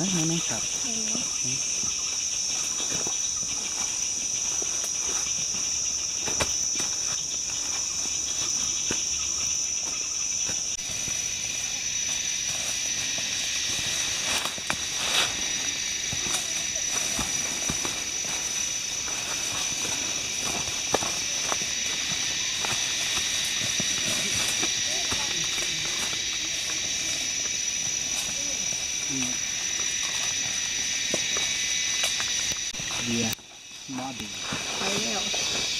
ไม่ไม่ครับ dia. Mó dia.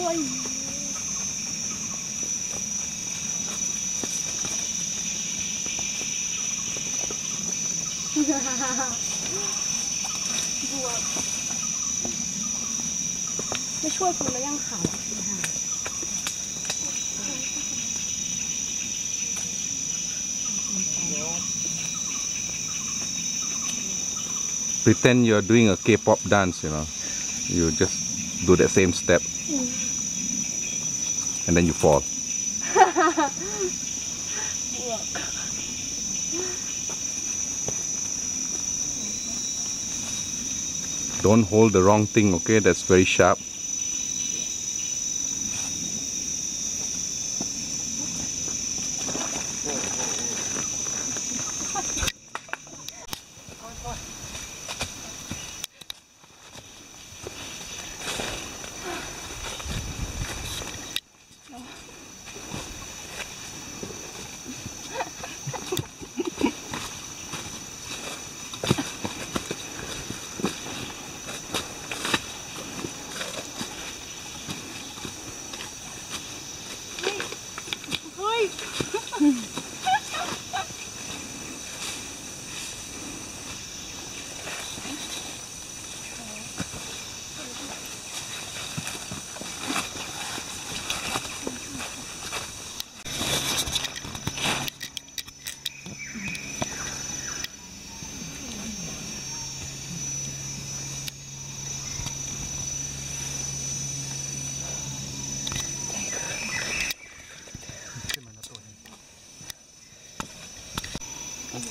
jump from that way. ไม่ช่วยคุณแล้วยังขาวอ่ะ Pretend you're doing a K-pop dance, you know. You just do that same step. and then you fall. Don't hold the wrong thing, okay? That's very sharp.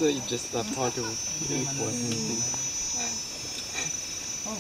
so you just have time to eat or something. Oh,